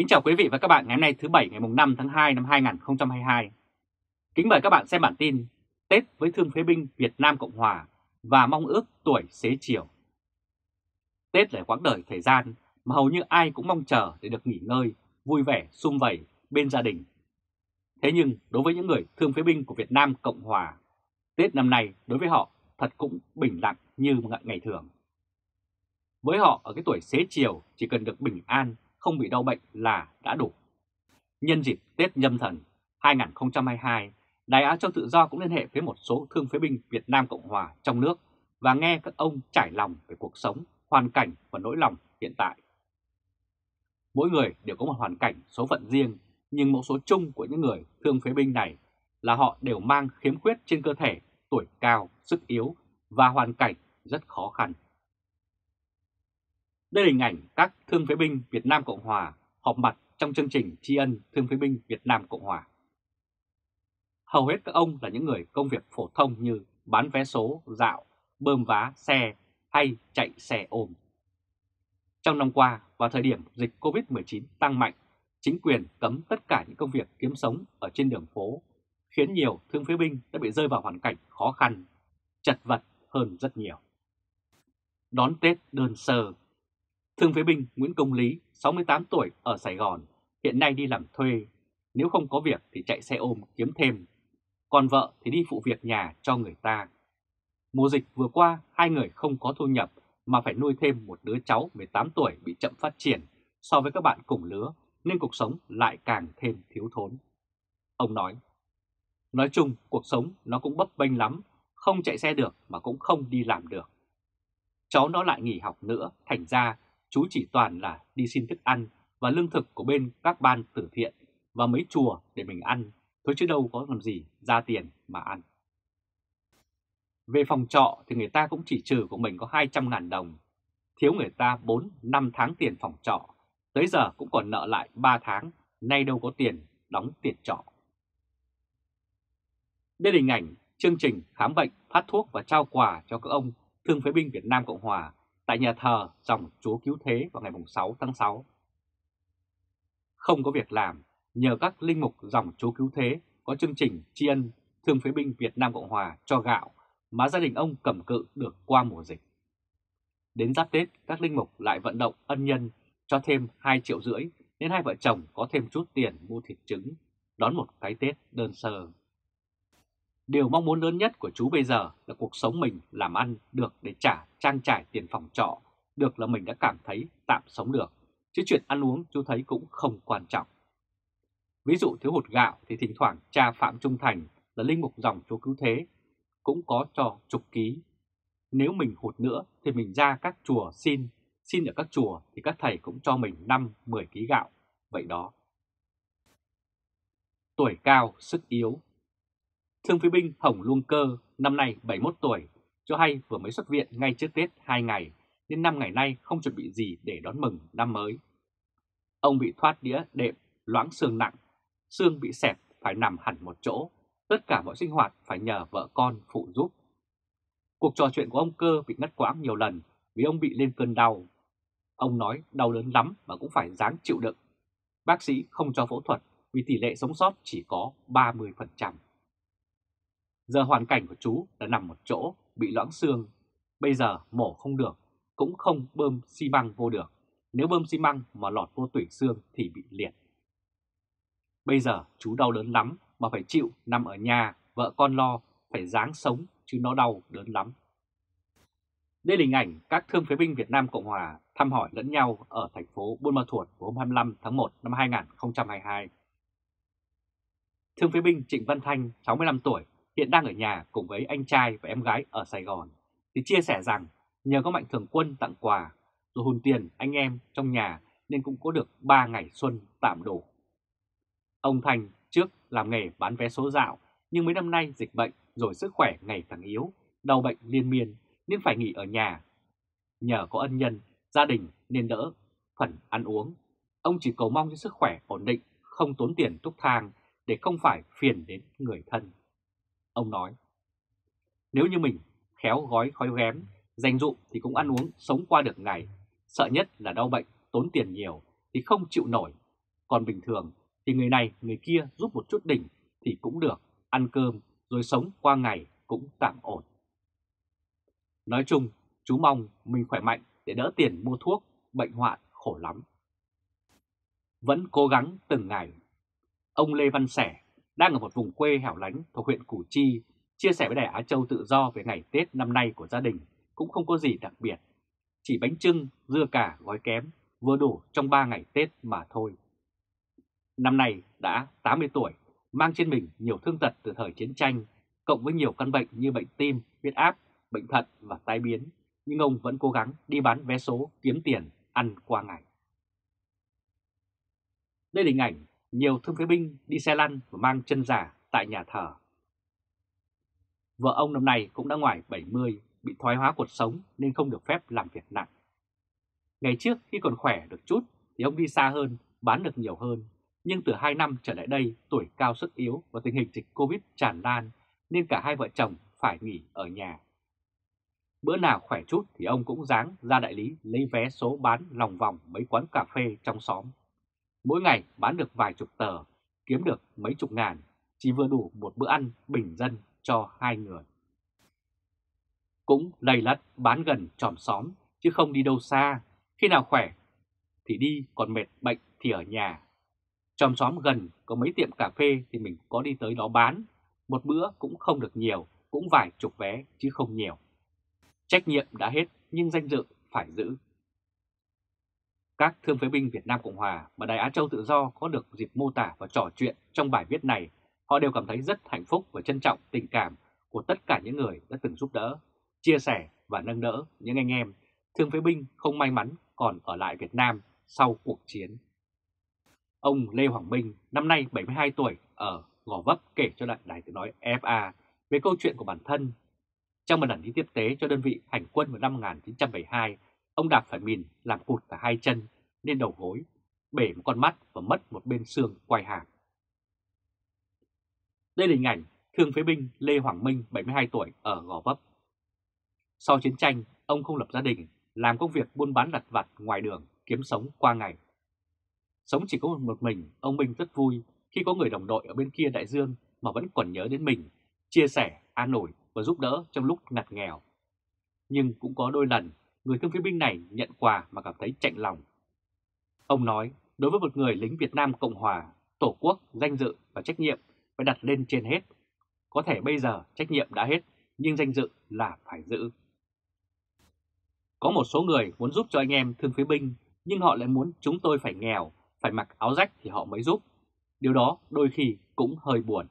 Kính chào quý vị và các bạn ngày hôm nay thứ Bảy ngày 5 tháng 2 năm 2022. Kính mời các bạn xem bản tin Tết với thương phế binh Việt Nam Cộng Hòa và mong ước tuổi xế chiều. Tết là quãng đời thời gian mà hầu như ai cũng mong chờ để được nghỉ ngơi, vui vẻ, sum vầy bên gia đình. Thế nhưng đối với những người thương phế binh của Việt Nam Cộng Hòa, Tết năm nay đối với họ thật cũng bình lặng như ngày thường. Với họ ở cái tuổi xế chiều chỉ cần được bình an, không bị đau bệnh là đã đủ. Nhân dịp Tết nhâm thần 2022, Đài Á Châu Tự Do cũng liên hệ với một số thương phế binh Việt Nam Cộng Hòa trong nước và nghe các ông trải lòng về cuộc sống, hoàn cảnh và nỗi lòng hiện tại. Mỗi người đều có một hoàn cảnh số phận riêng, nhưng mẫu số chung của những người thương phế binh này là họ đều mang khiếm khuyết trên cơ thể, tuổi cao, sức yếu và hoàn cảnh rất khó khăn. Đây là hình ảnh các thương phế binh Việt Nam Cộng Hòa họp mặt trong chương trình tri ân thương phế binh Việt Nam Cộng Hòa. Hầu hết các ông là những người công việc phổ thông như bán vé số, dạo, bơm vá xe hay chạy xe ôm. Trong năm qua, vào thời điểm dịch Covid-19 tăng mạnh, chính quyền cấm tất cả những công việc kiếm sống ở trên đường phố, khiến nhiều thương phế binh đã bị rơi vào hoàn cảnh khó khăn, chật vật hơn rất nhiều. Đón Tết đơn sơ Thương phế binh Nguyễn Công Lý, 68 tuổi ở Sài Gòn, hiện nay đi làm thuê. Nếu không có việc thì chạy xe ôm kiếm thêm. Còn vợ thì đi phụ việc nhà cho người ta. Mùa dịch vừa qua, hai người không có thu nhập mà phải nuôi thêm một đứa cháu 18 tuổi bị chậm phát triển so với các bạn cùng lứa, nên cuộc sống lại càng thêm thiếu thốn. Ông nói, nói chung cuộc sống nó cũng bấp bênh lắm, không chạy xe được mà cũng không đi làm được. Cháu nó lại nghỉ học nữa, thành ra chú chỉ toàn là đi xin thức ăn và lương thực của bên các ban từ thiện và mấy chùa để mình ăn, thôi chứ đâu có làm gì ra tiền mà ăn. Về phòng trọ thì người ta cũng chỉ trừ của mình có 200.000 đồng, thiếu người ta 4-5 tháng tiền phòng trọ, tới giờ cũng còn nợ lại 3 tháng, nay đâu có tiền đóng tiền trọ. Đây là hình ảnh chương trình khám bệnh, phát thuốc và trao quà cho các ông thương phế binh Việt Nam Cộng Hòa tại nhà thờ dòng Chúa Cứu Thế vào ngày 6 tháng 6. Không có việc làm, nhờ các linh mục dòng Chúa Cứu Thế có chương trình tri ân thương phế binh Việt Nam Cộng Hòa cho gạo mà gia đình ông cầm cự được qua mùa dịch. Đến giáp Tết, các linh mục lại vận động ân nhân cho thêm 2 triệu rưỡi nên hai vợ chồng có thêm chút tiền mua thịt trứng, đón một cái Tết đơn sơ. Điều mong muốn lớn nhất của chú bây giờ là cuộc sống mình làm ăn được để trả trang trải tiền phòng trọ, được là mình đã cảm thấy tạm sống được, chứ chuyện ăn uống chú thấy cũng không quan trọng. Ví dụ thiếu hụt gạo thì thỉnh thoảng cha Phạm Trung Thành là linh mục dòng chú cứu thế, cũng có cho chục ký. Nếu mình hụt nữa thì mình ra các chùa xin, xin ở các chùa thì các thầy cũng cho mình 5-10 ký gạo, vậy đó. Tuổi cao, sức yếu Thương phi binh Hồng Luông Cơ, năm nay 71 tuổi, cho hay vừa mới xuất viện ngay trước Tết 2 ngày, nên 5 ngày nay không chuẩn bị gì để đón mừng năm mới. Ông bị thoát đĩa đệm, loãng xương nặng, xương bị xẹp phải nằm hẳn một chỗ, tất cả mọi sinh hoạt phải nhờ vợ con phụ giúp. Cuộc trò chuyện của ông Cơ bị ngắt quãng nhiều lần vì ông bị lên cơn đau. Ông nói đau đớn lắm mà cũng phải dáng chịu đựng. Bác sĩ không cho phẫu thuật vì tỷ lệ sống sót chỉ có 30%. Giờ hoàn cảnh của chú là nằm một chỗ, bị loãng xương. Bây giờ mổ không được, cũng không bơm xi măng vô được. Nếu bơm xi măng mà lọt vô tủy xương thì bị liệt. Bây giờ chú đau đớn lắm mà phải chịu nằm ở nhà, vợ con lo, phải dáng sống chứ nó đau đớn lắm. Đây là hình ảnh các thương phế binh Việt Nam Cộng Hòa thăm hỏi lẫn nhau ở thành phố Buôn Ma Thuột vào hôm 25 tháng 1 năm 2022. Thương phế binh Trịnh Văn Thanh, 65 tuổi, hiện đang ở nhà cùng với anh trai và em gái ở Sài Gòn, thì chia sẻ rằng nhờ có Mạnh Thường Quân tặng quà, rồi hùn tiền anh em trong nhà nên cũng có được 3 ngày xuân tạm đủ. Ông Thành trước làm nghề bán vé số dạo, nhưng mấy năm nay dịch bệnh rồi sức khỏe ngày càng yếu, đau bệnh liên miên nên phải nghỉ ở nhà. Nhờ có ân nhân, gia đình nên đỡ phần ăn uống. Ông chỉ cầu mong cho sức khỏe ổn định, không tốn tiền túc thang để không phải phiền đến người thân. Ông nói, nếu như mình khéo gói khói ghém, dành dụ thì cũng ăn uống sống qua được ngày, sợ nhất là đau bệnh, tốn tiền nhiều thì không chịu nổi. Còn bình thường thì người này người kia giúp một chút đỉnh thì cũng được, ăn cơm rồi sống qua ngày cũng tạm ổn. Nói chung, chú mong mình khỏe mạnh để đỡ tiền mua thuốc, bệnh hoạn khổ lắm. Vẫn cố gắng từng ngày. Ông Lê Văn Sẻ đang ở một vùng quê hẻo lánh thuộc huyện Củ Chi, chia sẻ với Đài Á Châu Tự Do về ngày Tết năm nay của gia đình cũng không có gì đặc biệt. Chỉ bánh trưng, dưa cà, gói kém, vừa đủ trong 3 ngày Tết mà thôi. Năm nay đã 80 tuổi, mang trên mình nhiều thương tật từ thời chiến tranh, cộng với nhiều căn bệnh như bệnh tim, huyết áp, bệnh thận và tai biến, nhưng ông vẫn cố gắng đi bán vé số kiếm tiền ăn qua ngày. Đây là hình ảnh nhiều thương phế binh đi xe lăn và mang chân giả tại nhà thờ. Vợ ông năm nay cũng đã ngoài 70, bị thoái hóa cuộc sống nên không được phép làm việc nặng. Ngày trước khi còn khỏe được chút thì ông đi xa hơn, bán được nhiều hơn. Nhưng từ 2 năm trở lại đây, tuổi cao sức yếu và tình hình dịch Covid tràn lan nên cả hai vợ chồng phải nghỉ ở nhà. Bữa nào khỏe chút thì ông cũng dáng ra đại lý lấy vé số bán lòng vòng mấy quán cà phê trong xóm. Mỗi ngày bán được vài chục tờ, kiếm được mấy chục ngàn, chỉ vừa đủ một bữa ăn bình dân cho hai người. Cũng lầy lắt bán gần tròm xóm, chứ không đi đâu xa, khi nào khỏe thì đi, còn mệt bệnh thì ở nhà. Tròm xóm gần có mấy tiệm cà phê thì mình có đi tới đó bán, một bữa cũng không được nhiều, cũng vài chục vé chứ không nhiều. Trách nhiệm đã hết nhưng danh dự phải giữ. Các thương phế binh Việt Nam Cộng Hòa mà Đài Á Châu Tự Do có được dịp mô tả và trò chuyện trong bài viết này, họ đều cảm thấy rất hạnh phúc và trân trọng tình cảm của tất cả những người đã từng giúp đỡ, chia sẻ và nâng đỡ những anh em thương phế binh không may mắn còn ở lại Việt Nam sau cuộc chiến. Ông Lê Hoàng Minh, năm nay 72 tuổi, ở Gò Vấp kể cho đại đài tiếng nói FA về câu chuyện của bản thân. Trong một lần đi tiếp tế cho đơn vị hành quân vào năm 1972, ông đạp phải mìn làm cụt cả hai chân nên đầu gối, bể một con mắt và mất một bên xương quay hàm. Đây là hình ảnh thương phế binh Lê Hoàng Minh, 72 tuổi, ở Gò Vấp. Sau chiến tranh, ông không lập gia đình, làm công việc buôn bán lặt vặt ngoài đường, kiếm sống qua ngày. Sống chỉ có một mình, ông Minh rất vui khi có người đồng đội ở bên kia đại dương mà vẫn còn nhớ đến mình, chia sẻ, an ủi và giúp đỡ trong lúc ngặt nghèo. Nhưng cũng có đôi lần, người thương phế binh này nhận quà mà cảm thấy chạnh lòng. Ông nói, đối với một người lính Việt Nam Cộng Hòa, Tổ quốc, danh dự và trách nhiệm phải đặt lên trên hết. Có thể bây giờ trách nhiệm đã hết, nhưng danh dự là phải giữ. Có một số người muốn giúp cho anh em thương phế binh, nhưng họ lại muốn chúng tôi phải nghèo, phải mặc áo rách thì họ mới giúp. Điều đó đôi khi cũng hơi buồn.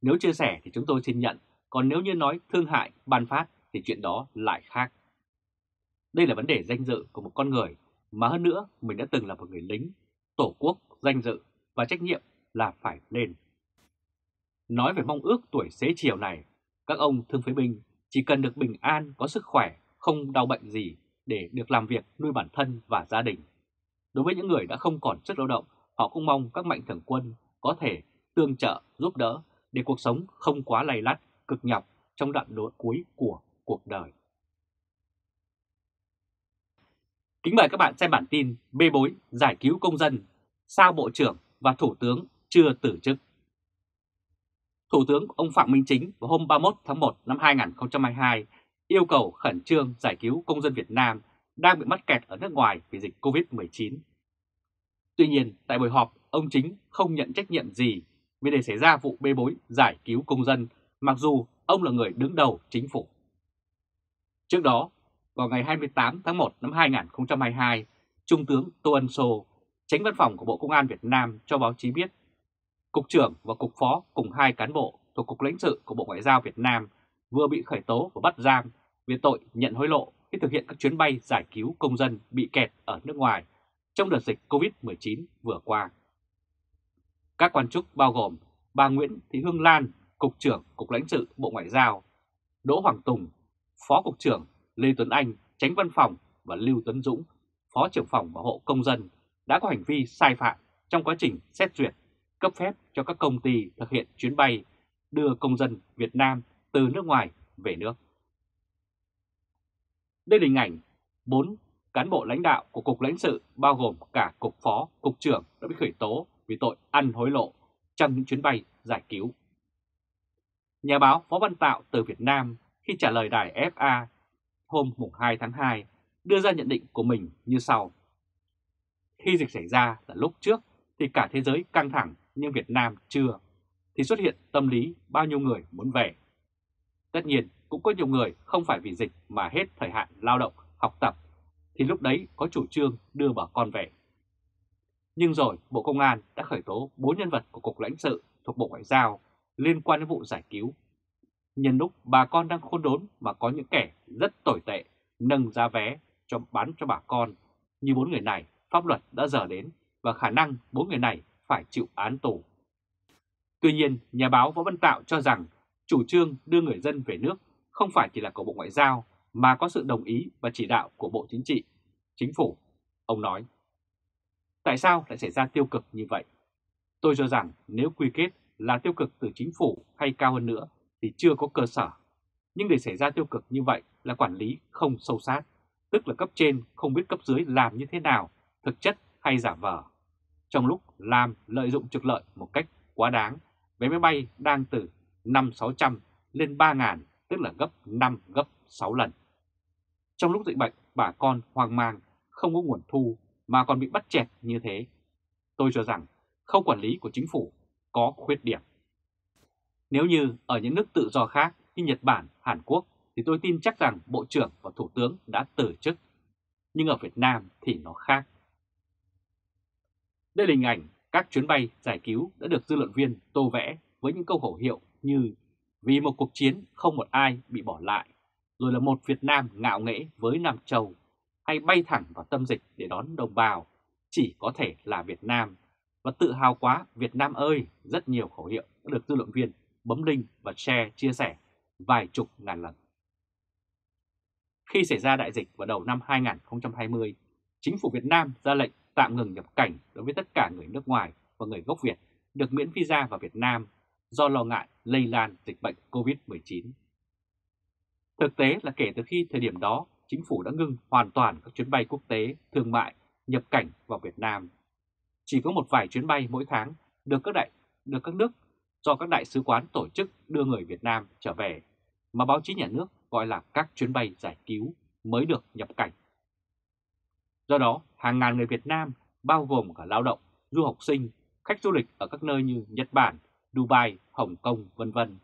Nếu chia sẻ thì chúng tôi xin nhận, còn nếu như nói thương hại, ban phát thì chuyện đó lại khác. Đây là vấn đề danh dự của một con người, mà hơn nữa mình đã từng là một người lính, tổ quốc, danh dự và trách nhiệm là phải lên. Nói về mong ước tuổi xế chiều này, các ông thương phế binh chỉ cần được bình an, có sức khỏe, không đau bệnh gì để được làm việc nuôi bản thân và gia đình. Đối với những người đã không còn sức lao động, họ cũng mong các mạnh thường quân có thể tương trợ, giúp đỡ để cuộc sống không quá lầy lắt, cực nhọc trong đoạn độ cuối của cuộc đời. Kính mời các bạn xem bản tin bê bối giải cứu công dân, sao Bộ trưởng và Thủ tướng chưa từ chức. Thủ tướng ông Phạm Minh Chính vào hôm 31 tháng 1 năm 2022 yêu cầu khẩn trương giải cứu công dân Việt Nam đang bị mắc kẹt ở nước ngoài vì dịch COVID-19. Tuy nhiên, tại buổi họp, ông Chính không nhận trách nhiệm gì vì để xảy ra vụ bê bối giải cứu công dân, mặc dù ông là người đứng đầu chính phủ. Trước đó, vào ngày 28 tháng 1 năm 2022, Trung tướng Tô Ân Sô, tránh văn phòng của Bộ Công an Việt Nam cho báo chí biết, Cục trưởng và Cục Phó cùng hai cán bộ thuộc Cục lãnh sự của Bộ Ngoại giao Việt Nam vừa bị khởi tố và bắt giam về tội nhận hối lộ khi thực hiện các chuyến bay giải cứu công dân bị kẹt ở nước ngoài trong đợt dịch COVID-19 vừa qua. Các quan chức bao gồm bà Nguyễn Thị Hương Lan, Cục trưởng Cục lãnh sự Bộ Ngoại giao, Đỗ Hoàng Tùng, Phó Cục trưởng Lê Tuấn Anh, tránh văn phòng và Lưu Tuấn Dũng, Phó trưởng phòng bảo hộ công dân đã có hành vi sai phạm trong quá trình xét duyệt, cấp phép cho các công ty thực hiện chuyến bay đưa công dân Việt Nam từ nước ngoài về nước. Đây là hình ảnh 4 cán bộ lãnh đạo của Cục lãnh sự bao gồm cả Cục Phó, Cục trưởng đã bị khởi tố vì tội ăn hối lộ trong những chuyến bay giải cứu. Nhà báo Phó Văn Tạo từ Việt Nam khi trả lời đài FA hôm 2 tháng 2 đưa ra nhận định của mình như sau. Khi dịch xảy ra là lúc trước thì cả thế giới căng thẳng nhưng Việt Nam chưa, thì xuất hiện tâm lý bao nhiêu người muốn về. Tất nhiên cũng có nhiều người không phải vì dịch mà hết thời hạn lao động, học tập, thì lúc đấy có chủ trương đưa bà con về. Nhưng rồi Bộ Công an đã khởi tố 4 nhân vật của Cục lãnh sự thuộc Bộ Ngoại giao liên quan đến vụ giải cứu. Nhân lúc bà con đang khôn đốn mà có những kẻ rất tồi tệ nâng giá vé cho bán cho bà con, như bốn người này pháp luật đã dở đến và khả năng bốn người này phải chịu án tù. Tuy nhiên, nhà báo Võ Văn Tạo cho rằng chủ trương đưa người dân về nước không phải chỉ là của Bộ Ngoại giao mà có sự đồng ý và chỉ đạo của Bộ Chính trị, Chính phủ. Ông nói, tại sao lại xảy ra tiêu cực như vậy? Tôi cho rằng nếu quy kết là tiêu cực từ chính phủ hay cao hơn nữa thì chưa có cơ sở. Nhưng để xảy ra tiêu cực như vậy là quản lý không sâu sát, tức là cấp trên không biết cấp dưới làm như thế nào, thực chất hay giả vờ. Trong lúc làm lợi dụng trục lợi một cách quá đáng, vé máy bay đang từ 5-600 lên 3.000, tức là gấp 5, gấp 6 lần. Trong lúc dịch bệnh, bà con hoang mang, không có nguồn thu mà còn bị bắt chẹt như thế. Tôi cho rằng không quản lý của chính phủ có khuyết điểm. Nếu như ở những nước tự do khác như Nhật Bản, Hàn Quốc thì tôi tin chắc rằng Bộ trưởng và Thủ tướng đã từ chức. Nhưng ở Việt Nam thì nó khác. Đây là hình ảnh các chuyến bay giải cứu đã được dư luận viên tô vẽ với những câu khẩu hiệu như vì một cuộc chiến không một ai bị bỏ lại, rồi là một Việt Nam ngạo nghễ với Nam Châu, hay bay thẳng vào tâm dịch để đón đồng bào, chỉ có thể là Việt Nam. Và tự hào quá Việt Nam ơi, rất nhiều khẩu hiệu đã được dư luận viên bấm link và share chia sẻ vài chục ngàn lần. Khi xảy ra đại dịch vào đầu năm 2020, chính phủ Việt Nam ra lệnh tạm ngừng nhập cảnh đối với tất cả người nước ngoài và người gốc Việt được miễn visa vào Việt Nam do lo ngại lây lan dịch bệnh COVID-19. Thực tế là kể từ khi thời điểm đó, chính phủ đã ngưng hoàn toàn các chuyến bay quốc tế, thương mại, nhập cảnh vào Việt Nam. Chỉ có một vài chuyến bay mỗi tháng được các đại được các nước do các đại sứ quán tổ chức đưa người Việt Nam trở về, mà báo chí nhà nước gọi là các chuyến bay giải cứu mới được nhập cảnh. Do đó, hàng ngàn người Việt Nam, bao gồm cả lao động, du học sinh, khách du lịch ở các nơi như Nhật Bản, Dubai, Hồng Kông, vân vân,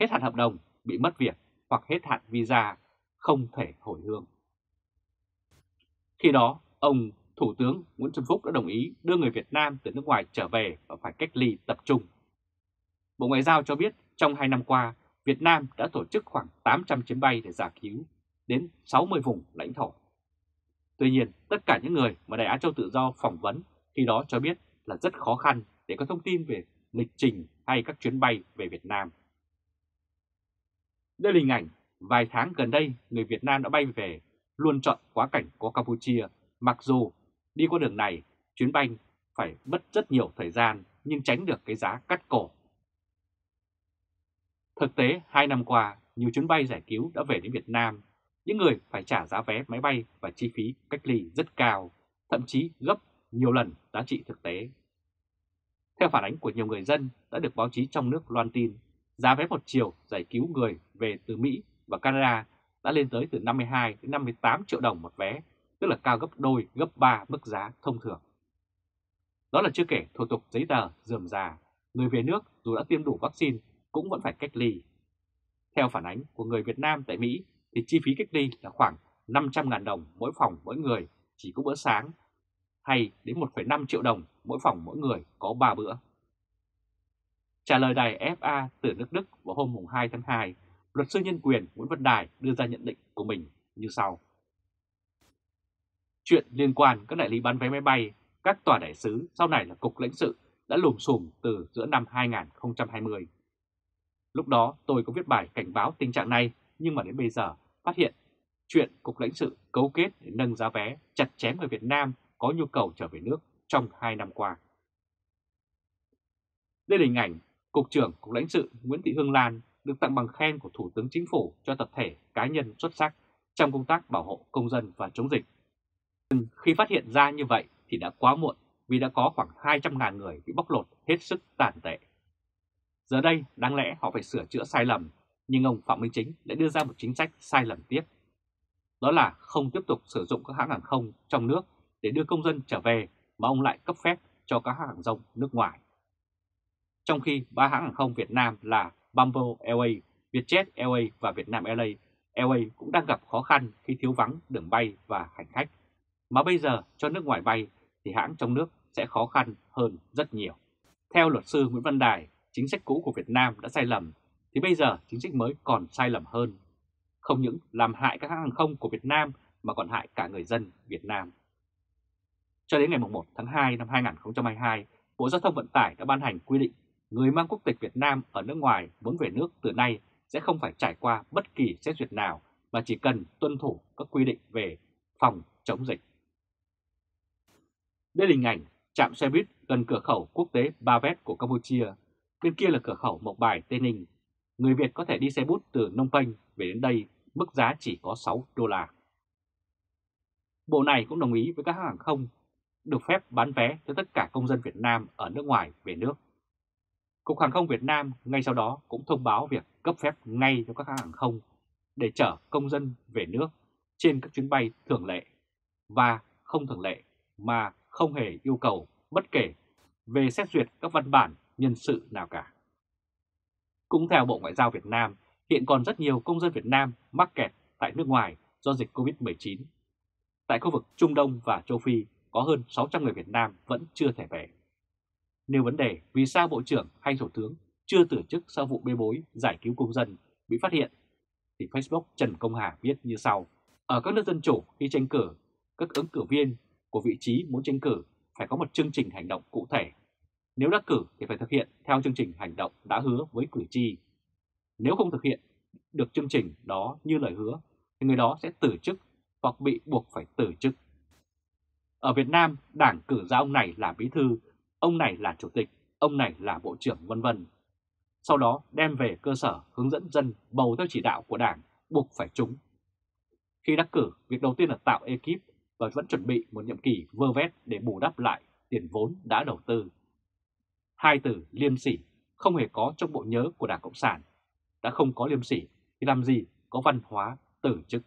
hết hạn hợp đồng, bị mất việc hoặc hết hạn visa, không thể hồi hương. Khi đó, ông Thủ tướng Nguyễn Xuân Phúc đã đồng ý đưa người Việt Nam từ nước ngoài trở về và phải cách ly tập trung. Bộ Ngoại giao cho biết trong 2 năm qua, Việt Nam đã tổ chức khoảng 800 chuyến bay để giải cứu đến 60 vùng lãnh thổ. Tuy nhiên, tất cả những người mà Đài Á Châu Tự Do phỏng vấn khi đó cho biết là rất khó khăn để có thông tin về lịch trình hay các chuyến bay về Việt Nam. Đây là hình ảnh vài tháng gần đây người Việt Nam đã bay về luôn chọn quá cảnh qua Campuchia mặc dù đi qua đường này chuyến bay phải mất rất nhiều thời gian nhưng tránh được cái giá cắt cổ. Thực tế, hai năm qua, nhiều chuyến bay giải cứu đã về đến Việt Nam những người phải trả giá vé máy bay và chi phí cách ly rất cao, thậm chí gấp nhiều lần giá trị thực tế. Theo phản ánh của nhiều người dân đã được báo chí trong nước loan tin, giá vé một chiều giải cứu người về từ Mỹ và Canada đã lên tới từ 52 đến 58 triệu đồng một vé, tức là cao gấp đôi, gấp 3 mức giá thông thường. Đó là chưa kể thủ tục giấy tờ dườm già, người về nước dù đã tiêm đủ vaccine cũng vẫn phải cách ly. Theo phản ánh của người Việt Nam tại Mỹ thì chi phí cách ly là khoảng 500.000 đồng mỗi phòng mỗi người chỉ có bữa sáng hay đến 1,5 triệu đồng mỗi phòng mỗi người có 3 bữa. Trả lời đài FA từ nước Đức vào hôm 2 tháng 2, luật sư nhân quyền Nguyễn Văn Đài đưa ra nhận định của mình như sau. Chuyện liên quan các đại lý bán vé máy bay, các tòa đại sứ sau này là cục lãnh sự đã lùm xùm từ giữa năm 2020. Lúc đó tôi có viết bài cảnh báo tình trạng này, nhưng mà đến bây giờ phát hiện chuyện Cục lãnh sự cấu kết để nâng giá vé chặt chém người Việt Nam có nhu cầu trở về nước trong 2 năm qua. Đây là hình ảnh Cục trưởng Cục lãnh sự Nguyễn Thị Hương Lan được tặng bằng khen của Thủ tướng Chính phủ cho tập thể cá nhân xuất sắc trong công tác bảo hộ công dân và chống dịch. Nhưng khi phát hiện ra như vậy thì đã quá muộn vì đã có khoảng 200.000 người bị bóc lột hết sức tàn tệ. Giờ đây, đáng lẽ họ phải sửa chữa sai lầm, nhưng ông Phạm Minh Chính lại đưa ra một chính sách sai lầm tiếp. Đó là không tiếp tục sử dụng các hãng hàng không trong nước để đưa công dân trở về mà ông lại cấp phép cho các hãng hàng nước ngoài. Trong khi ba hãng hàng không Việt Nam là Bamboo Airways, Vietjet Airways và Vietnam Airlines, Airways cũng đang gặp khó khăn khi thiếu vắng đường bay và hành khách. Mà bây giờ cho nước ngoài bay thì hãng trong nước sẽ khó khăn hơn rất nhiều. Theo luật sư Nguyễn Văn Đài, chính sách cũ của Việt Nam đã sai lầm, thì bây giờ chính sách mới còn sai lầm hơn. Không những làm hại các hãng hàng không của Việt Nam mà còn hại cả người dân Việt Nam. Cho đến ngày 1 tháng 2 năm 2022, Bộ Giao thông Vận tải đã ban hành quy định người mang quốc tịch Việt Nam ở nước ngoài muốn về nước từ nay sẽ không phải trải qua bất kỳ xét duyệt nào mà chỉ cần tuân thủ các quy định về phòng chống dịch. Đây là hình ảnh trạm xe buýt gần cửa khẩu quốc tế Ba Vét của Campuchia. Bên kia là cửa khẩu Mộc Bài, Tây Ninh. Người Việt có thể đi xe bút từ Nông Penh về đến đây, mức giá chỉ có 6 đô la. Bộ này cũng đồng ý với các hãng hàng không được phép bán vé cho tất cả công dân Việt Nam ở nước ngoài về nước. Cục Hàng không Việt Nam ngay sau đó cũng thông báo việc cấp phép ngay cho các hãng hàng không để chở công dân về nước trên các chuyến bay thường lệ và không thường lệ mà không hề yêu cầu bất kể về xét duyệt các văn bản nhân sự nào cả. Cũng theo Bộ Ngoại giao Việt Nam, hiện còn rất nhiều công dân Việt Nam mắc kẹt tại nước ngoài do dịch COVID-19. Tại khu vực Trung Đông và Châu Phi có hơn 600 người Việt Nam vẫn chưa thể về. Nêu vấn đề vì sao Bộ trưởng hay Thủ tướng chưa từ chức sau vụ bê bối giải cứu công dân bị phát hiện, thì Facebook Trần Công Hà viết như sau. Ở các nước dân chủ khi tranh cử, các ứng cử viên của vị trí muốn tranh cử phải có một chương trình hành động cụ thể. Nếu đắc cử thì phải thực hiện theo chương trình hành động đã hứa với cử tri. Nếu không thực hiện được chương trình đó như lời hứa thì người đó sẽ từ chức hoặc bị buộc phải từ chức. Ở Việt Nam, đảng cử ra ông này là bí thư, ông này là chủ tịch, ông này là bộ trưởng vân vân. Sau đó đem về cơ sở hướng dẫn dân bầu theo chỉ đạo của đảng buộc phải trúng. Khi đắc cử, việc đầu tiên là tạo ekip và vẫn chuẩn bị một nhiệm kỳ vơ vét để bù đắp lại tiền vốn đã đầu tư. Hai từ liêm sỉ không hề có trong bộ nhớ của Đảng Cộng sản. Đã không có liêm sỉ thì làm gì có văn hóa tử chức.